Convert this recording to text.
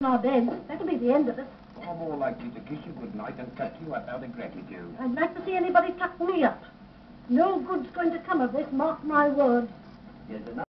Now then, That'll be the end of it. I'm more likely to kiss you goodnight and tuck you up out of gratitude. I'd like to see anybody tuck me up. No good's going to come of this, mark my words. Yes,